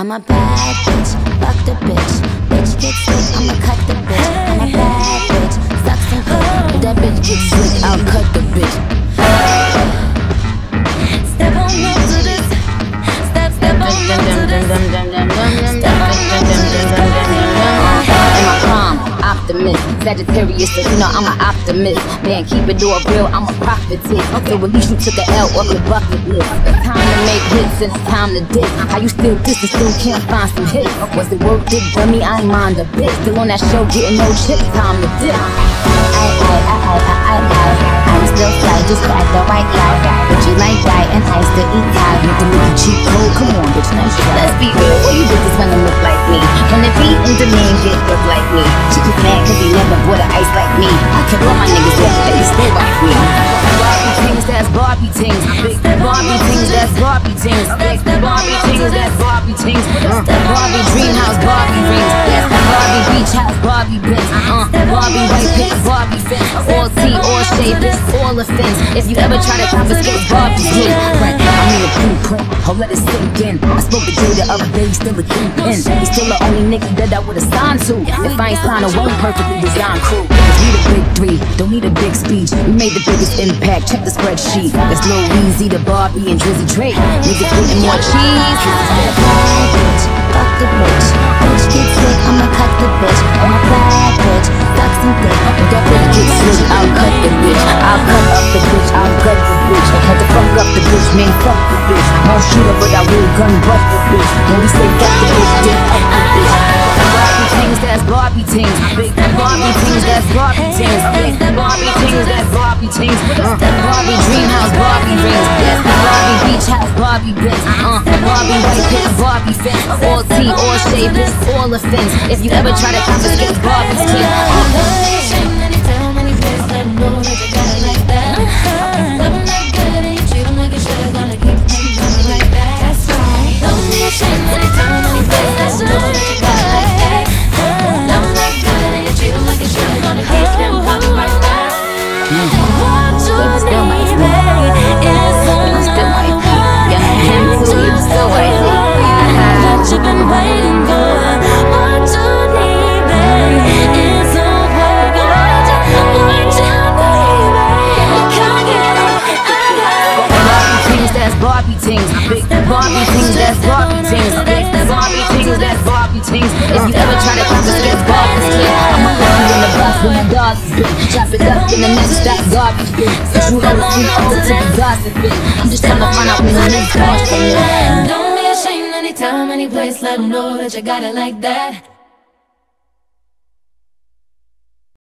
I'm a bad bitch, fuck the bitch. Bitch get sick, I'ma cut the bitch. I'm a bad bitch, sucks and good. If that bitch gets sick, I'll cut the bitch. Step on up to this. Step, step on up to this. Optimist. Sagittarius, so you know I'm an optimist. Man, keep it all real, I'm a prophetess. So at least you took the L off your bucket list. It's time to make hits and it's time to diss. How you still diss and still can't find some hits? Was it worth it, dummy? I ain't mind a bit. Still on that show, getting no chips, time to dip. I, I, I, I, I, I, I'm still fly, just got the white light. But you like white and I still eat cow. You can make you cheap code, come on, bitch, nice try. Let's be real, all you bitches wanna look like like me. I kept all my niggas with they can still me. Barbie things, that's Barbie things. Barbie things, that's Barbie things. Barbie things, that's Barbie things. Barbie dream tea, all shade, all offense. If you ever try to confiscate Barbie's skin, right? I mean a blueprint, I'll let it sink in. I spoke to Jay the other day, he's still a kingpin. He's still the only nigga that I would've signed to. If I ain't signed a one perfectly designed crew. We the big three, don't need a big speech. We made the biggest impact, check the spreadsheet. It's Lil Weezy, the Barbie, and Drizzy Drake. Niggas getting more cheese. Bad bitch, fuck the bitch. Bitch get sick, I'ma cut I gun butt the bitch. When we say fuck the bitch, then up the bitch. Barbie things, that's Barbie things. Big Barbie things, that's Barbie things. Big Barbie things, that's Barbie things. Barbie dream house, Barbie rings. That's Barbie beach house, Barbie Benz. Uh, Barbie white pick, Barbie fence. All tea, all shade, all offense. If you ever try to confiscate Barbie's kid. Uh, Barbie things, that's Barbie things. Big Barbie things, that's Barbie things. If you ever try to confiscate Barbie's kid, I'ma lock you in the box when the dog's. Chop it up in the next stop, garbage bin. You know it's too old to be gossiping. I'm just trying to find out when the next from. Don't be ashamed anytime, any place. Let 'em know that you got it like that.